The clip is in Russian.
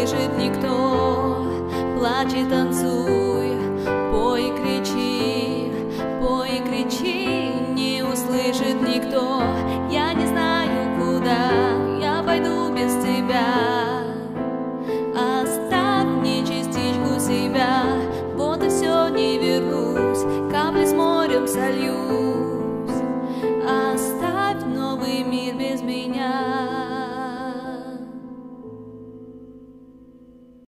слышит никто. Плачь и танцуй, пой кричи, пой кричи, не услышит никто. Я не знаю куда, я пойду без тебя. Оставь мне частичку себя, вот и все не вернусь, капли с морем солью.